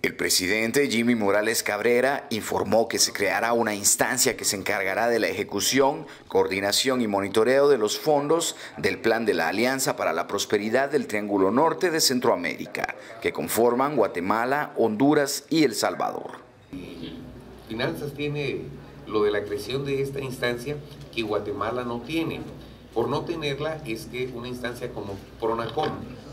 El presidente Jimmy Morales Cabrera informó que se creará una instancia que se encargará de la ejecución, coordinación y monitoreo de los fondos del Plan de la Alianza para la Prosperidad del Triángulo Norte de Centroamérica, que conforman Guatemala, Honduras y El Salvador. Finanzas tiene lo de la creación de esta instancia que Guatemala no tiene. Por no tenerla es que una instancia como PRONACOM,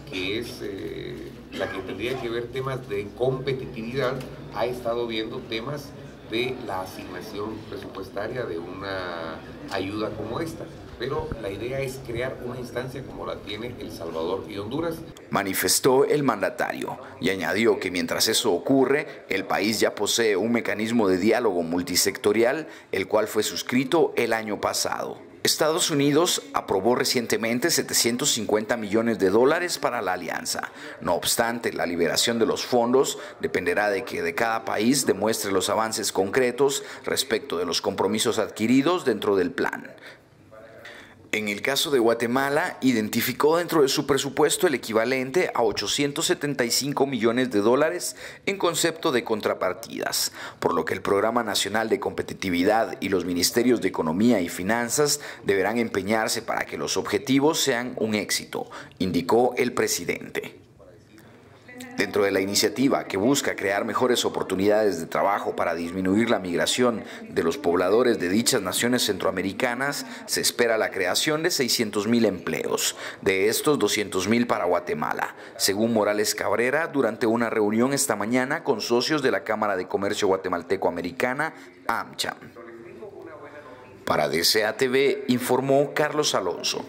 que es eh, la que tendría que ver temas de competitividad, ha estado viendo temas de la asignación presupuestaria de una ayuda como esta. Pero la idea es crear una instancia como la tiene El Salvador y Honduras. Manifestó el mandatario y añadió que mientras eso ocurre, el país ya posee un mecanismo de diálogo multisectorial, el cual fue suscrito el año pasado. Estados Unidos aprobó recientemente 750 millones de dólares para la alianza. No obstante, la liberación de los fondos dependerá de que de cada país demuestre los avances concretos respecto de los compromisos adquiridos dentro del plan. En el caso de Guatemala, identificó dentro de su presupuesto el equivalente a 875 millones de dólares en concepto de contrapartidas, por lo que el Programa Nacional de Competitividad y los Ministerios de Economía y Finanzas deberán empeñarse para que los objetivos sean un éxito, indicó el presidente. Dentro de la iniciativa que busca crear mejores oportunidades de trabajo para disminuir la migración de los pobladores de dichas naciones centroamericanas, se espera la creación de 600.000 empleos, de estos 200.000 para Guatemala, según Morales Cabrera durante una reunión esta mañana con socios de la Cámara de Comercio Guatemalteco-Americana, AmCham. Para DCATV informó Carlos Alonso.